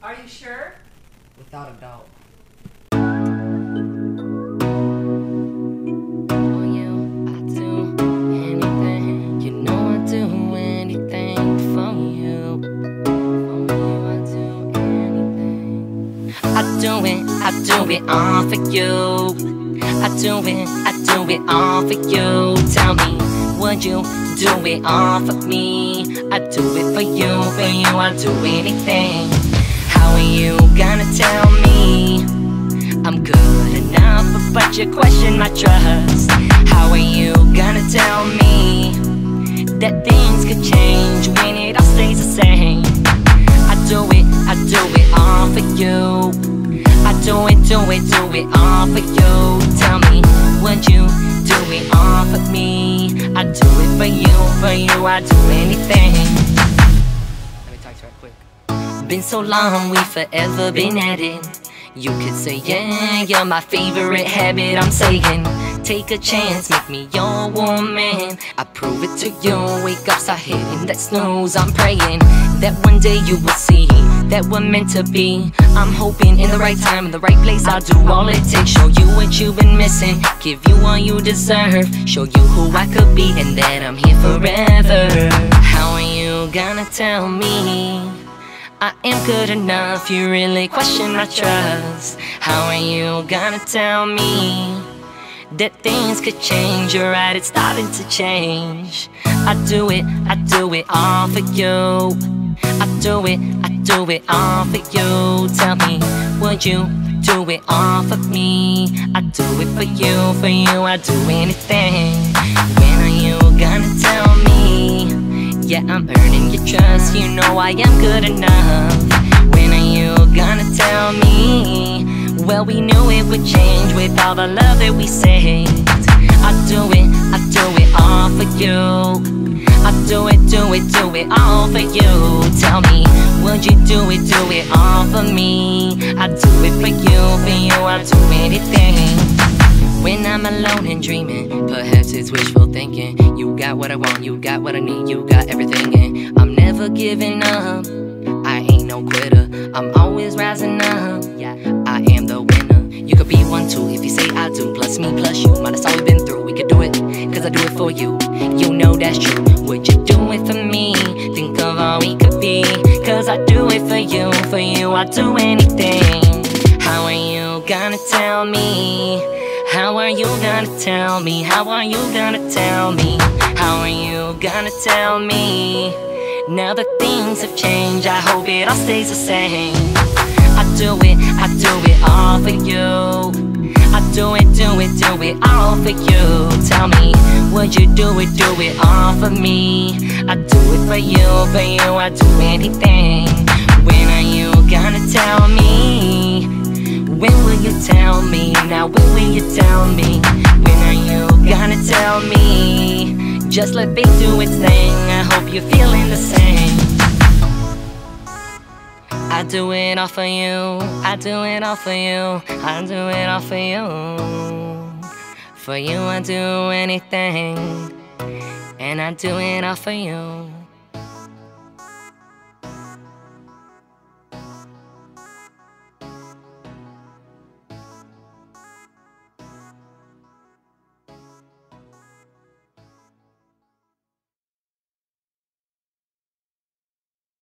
Are you sure? Without a doubt. Oh, for you, I do anything. You know I do anything for you. For you, I do anything. I do it, I do it all for you. I do it, I do it all for you. Tell me, would you do it all for me? I do it for you, for you, I do anything. You question my trust. How are you gonna tell me that things could change when it all stays the same? I do it, I do it all for you. I do it, do it, do it all for you. Tell me, would you do it all for me? I do it for you, for you, I do anything. Let me talk to her quick. Been so long, we forever been at it. You could say, yeah, you're my favorite habit. I'm saying, take a chance, make me your woman. I prove it to you. Wake up, start hitting that snooze. I'm praying that one day you will see that we're meant to be. I'm hoping in the right time, in the right place, I'll do all it takes. Show you what you've been missing, give you all you deserve. Show you who I could be and that I'm here forever. How are you gonna tell me? I am good enough, you really question my trust. How are you gonna tell me that things could change? You're right, it's starting to change. I do it, I do it all for you. I do it, I do it all for you. Tell me, would you do it all for me? I do it for you, for you, I do anything. Yeah, I'm earning your trust, you know I am good enough. When are you gonna tell me? Well, we knew it would change with all the love that we saved. I do it, I do it all for you. I do it, do it, do it all for you. Tell me, would you do it, do it all for me? I do it for you, for you, I'll do anything. When I'm alone and dreaming, perhaps it's wishful thinking. You got what I want, you got what I need, you got everything, and I'm never giving up. I ain't no quitter, I'm always rising up. Yeah, I am the winner. You could be one too if you say I do. Plus me, plus you. Minus all we've been through, we could do it, cause I do it for you. You know that's true. Would you do it for me? Think of all we could be, cause I do it for you. For you, I'll do anything. How are you gonna tell me? How are you gonna tell me? How are you gonna tell me? How are you gonna tell me? Now that things have changed, I hope it all stays the same. I do it, I do it all for you. I do it, do it, do it all for you. Tell me, would you do it, do it all for me? I do it for you, for you, I do anything. Just let fate do its thing. I hope you're feeling the same. I do it all for you. I do it all for you. I do it all for you. For you, I do anything. And I do it all for you.